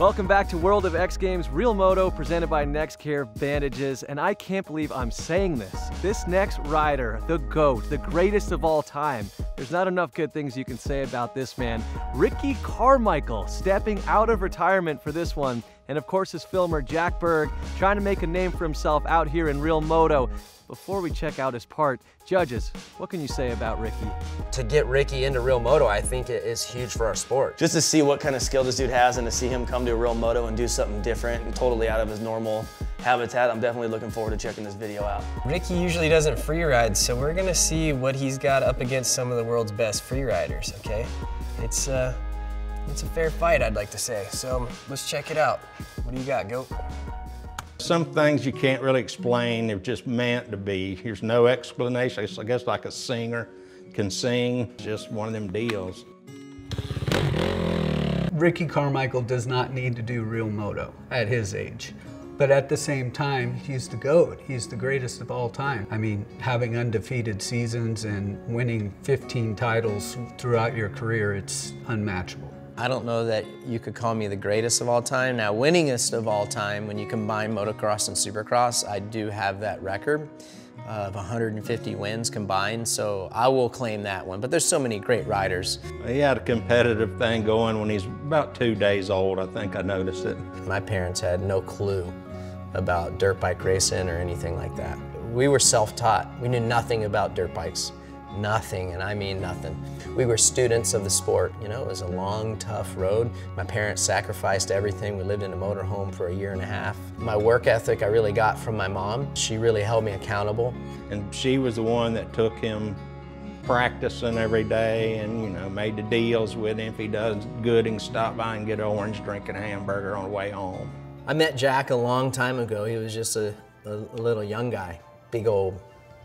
Welcome back to World of X Games Real Moto presented by Nexcare Bandages. And I can't believe I'm saying this. This next rider, the GOAT, the greatest of all time, there's not enough good things you can say about this man. Ricky Carmichael stepping out of retirement for this one. And of course, his filmer Jack Berg trying to make a name for himself out here in Real Moto. Before we check out his part, judges, what can you say about Ricky? To get Ricky into real moto, I think it is huge for our sport. Just to see what kind of skill this dude has and to see him come to a real moto and do something different and totally out of his normal habitat, I'm definitely looking forward to checking this video out. Ricky usually doesn't free ride, so we're gonna see what he's got up against some of the world's best free riders, okay? It's, uh, it's a fair fight, I'd like to say. So let's check it out. What do you got, Goat? Some things you can't really explain, they're just meant to be. There's no explanation. I guess like a singer can sing, just one of them deals. Ricky Carmichael does not need to do real moto at his age. But at the same time, he's the GOAT. He's the greatest of all time. I mean, having undefeated seasons and winning 15 titles throughout your career, it's unmatchable. I don't know that you could call me the greatest of all time. Now, winningest of all time, when you combine motocross and supercross, I do have that record of 150 wins combined, so I will claim that one. But there's so many great riders. He had a competitive thing going when he's about two days old. I think I noticed it. My parents had no clue about dirt bike racing or anything like that. We were self-taught. We knew nothing about dirt bikes nothing, and I mean nothing. We were students of the sport. You know, it was a long, tough road. My parents sacrificed everything. We lived in a motorhome for a year and a half. My work ethic I really got from my mom. She really held me accountable. And she was the one that took him practicing every day and, you know, made the deals with him. If he does good, he can stop by and get an orange, drinking a hamburger on the way home. I met Jack a long time ago. He was just a, a little young guy, big old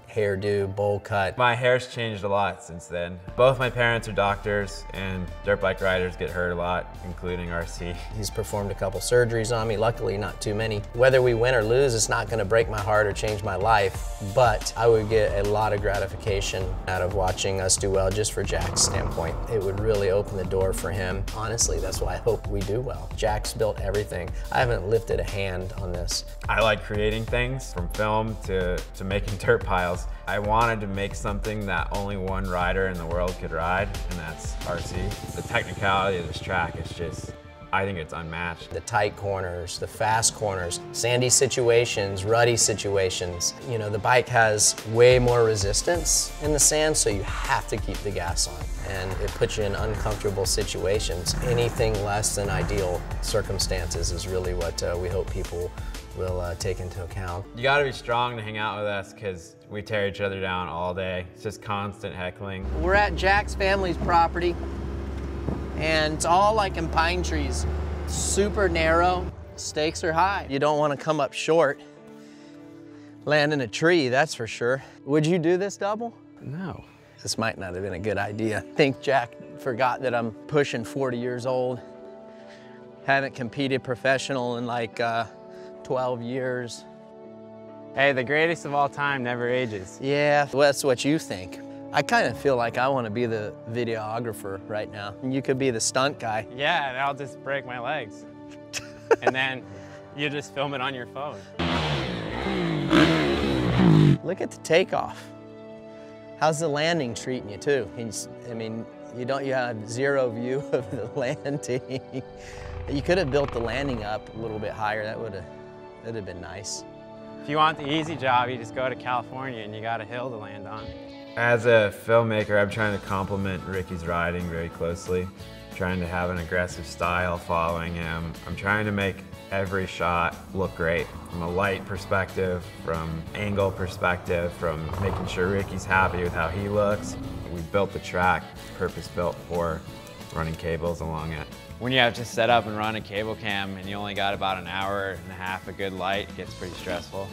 hairdo, bowl cut. My hair's changed a lot since then. Both my parents are doctors and dirt bike riders get hurt a lot, including RC. He's performed a couple surgeries on me, luckily not too many. Whether we win or lose, it's not gonna break my heart or change my life, but I would get a lot of gratification out of watching us do well just for Jack's standpoint. It would really open the door for him. Honestly, that's why I hope we do well. Jack's built everything. I haven't lifted a hand on this. I like creating things from film to, to making dirt piles. I wanted to make something that only one rider in the world could ride, and that's RC. The technicality of this track is just, I think it's unmatched. The tight corners, the fast corners, sandy situations, ruddy situations. You know, the bike has way more resistance in the sand, so you have to keep the gas on. And it puts you in uncomfortable situations. Anything less than ideal circumstances is really what uh, we hope people will uh, take into account. You gotta be strong to hang out with us because we tear each other down all day. It's just constant heckling. We're at Jack's family's property and it's all like in pine trees. Super narrow, stakes are high. You don't wanna come up short. Land in a tree, that's for sure. Would you do this double? No. This might not have been a good idea. I think Jack forgot that I'm pushing 40 years old. Haven't competed professional in like uh, 12 years. Hey, the greatest of all time never ages. Yeah, well, that's what you think. I kind of feel like I want to be the videographer right now. You could be the stunt guy. Yeah, and I'll just break my legs. and then you just film it on your phone. Look at the takeoff. How's the landing treating you too? He's, I mean, you don't, you have zero view of the landing. you could have built the landing up a little bit higher. That would have That'd have been nice. If you want the easy job, you just go to California and you got a hill to land on. As a filmmaker, I'm trying to complement Ricky's riding very closely. I'm trying to have an aggressive style following him. I'm trying to make every shot look great from a light perspective, from angle perspective, from making sure Ricky's happy with how he looks. We built the track purpose built for running cables along it. When you have to set up and run a cable cam and you only got about an hour and a half of good light, it gets pretty stressful.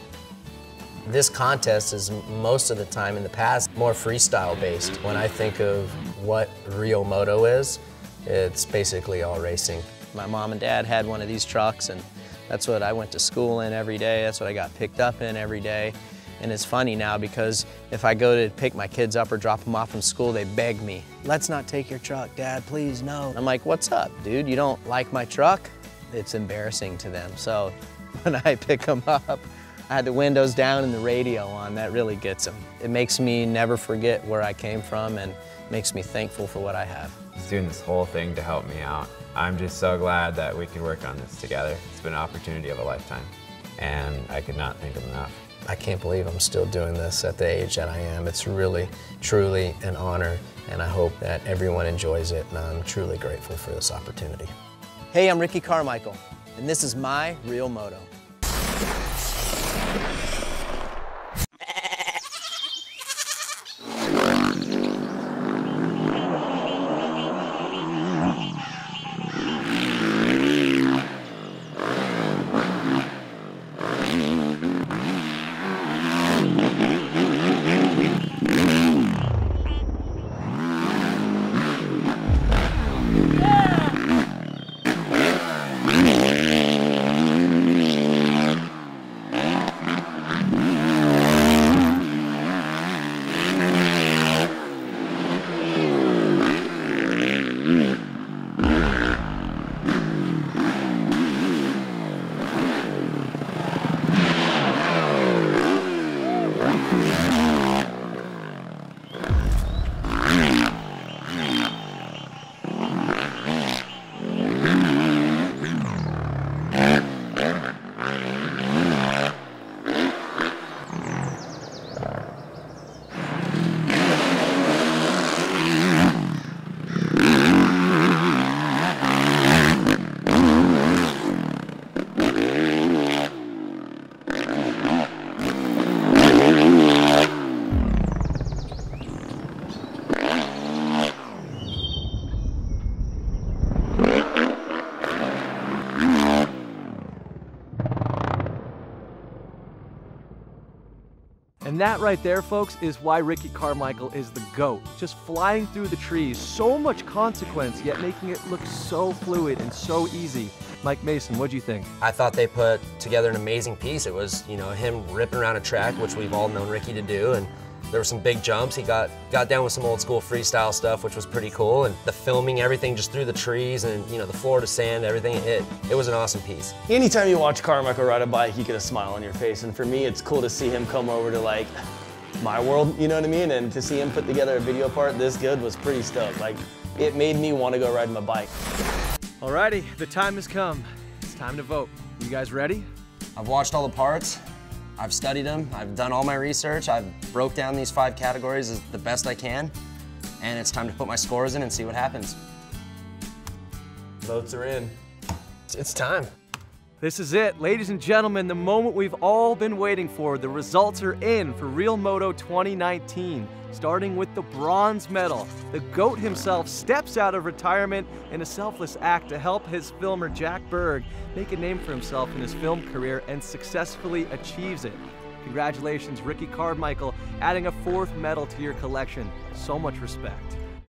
This contest is most of the time in the past more freestyle based. When I think of what real moto is, it's basically all racing. My mom and dad had one of these trucks and that's what I went to school in every day. That's what I got picked up in every day. And it's funny now because if I go to pick my kids up or drop them off from school, they beg me, let's not take your truck, Dad, please, no. I'm like, what's up, dude? You don't like my truck? it's embarrassing to them. So when I pick them up, I had the windows down and the radio on. That really gets them. It makes me never forget where I came from and makes me thankful for what I have. He's doing this whole thing to help me out. I'm just so glad that we could work on this together. It's been an opportunity of a lifetime, and I could not think of enough. I can't believe I'm still doing this at the age that I am. It's really, truly an honor, and I hope that everyone enjoys it, and I'm truly grateful for this opportunity. Hey, I'm Ricky Carmichael, and this is my Real Moto. And that right there, folks, is why Ricky Carmichael is the GOAT. Just flying through the trees, so much consequence, yet making it look so fluid and so easy. Mike Mason, what do you think? I thought they put together an amazing piece. It was, you know, him ripping around a track, which we've all known Ricky to do, and there were some big jumps. He got got down with some old school freestyle stuff, which was pretty cool. And the filming, everything just through the trees and you know the Florida sand, everything. It it was an awesome piece. Anytime you watch Carmichael ride a bike, you get a smile on your face. And for me, it's cool to see him come over to like my world, you know what I mean? And to see him put together a video part this good was pretty stoked. Like it made me want to go ride my bike. Alrighty, the time has come. It's time to vote. You guys ready? I've watched all the parts. I've studied them. I've done all my research. I've broke down these five categories as the best I can. And it's time to put my scores in and see what happens. Votes are in. It's time. This is it, ladies and gentlemen, the moment we've all been waiting for. The results are in for Real Moto 2019. Starting with the bronze medal, the GOAT himself steps out of retirement in a selfless act to help his filmer Jack Berg make a name for himself in his film career and successfully achieves it. Congratulations, Ricky Carmichael, adding a fourth medal to your collection. So much respect.